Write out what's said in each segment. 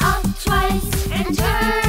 up twice and turn.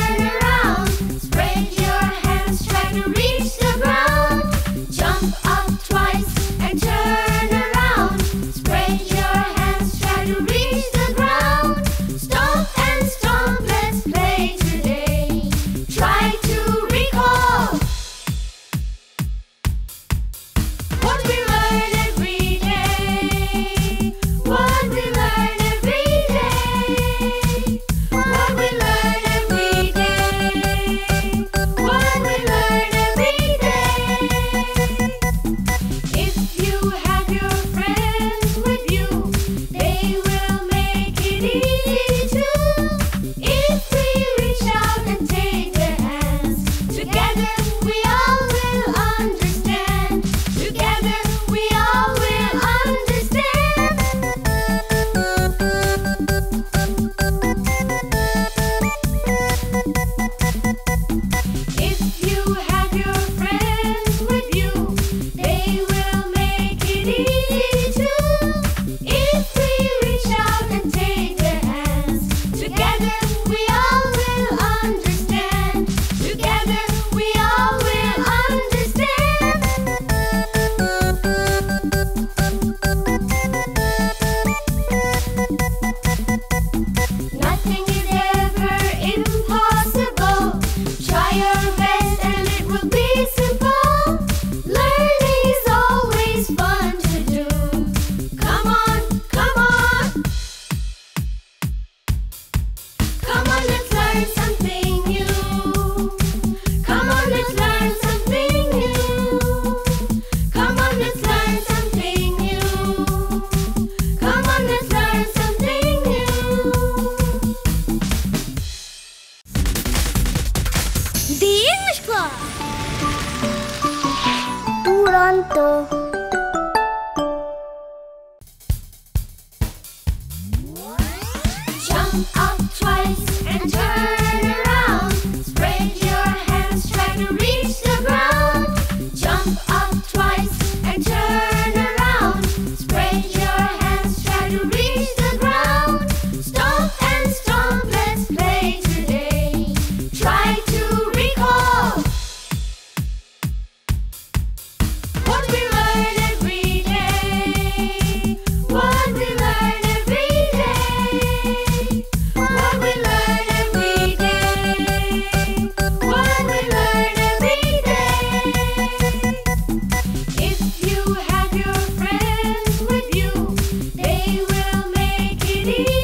Jump up twice and turn around. Spread your hands, try to reach the ground. Jump up twice and turn see.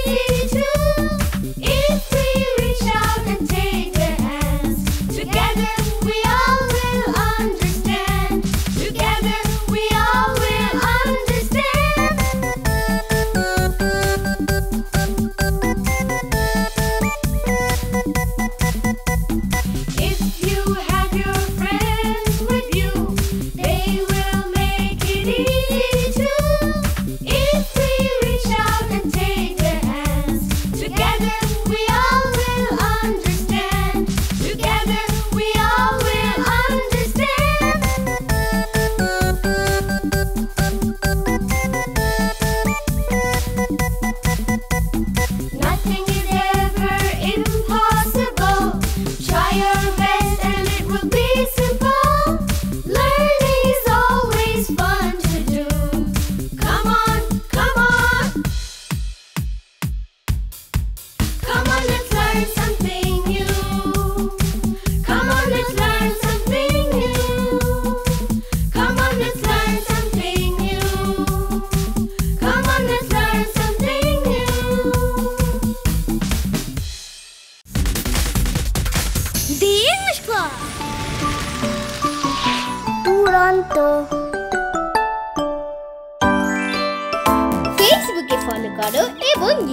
फेसबुके फलो करो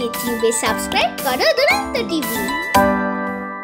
यूट्यूबे subscribe करो दुरंत TV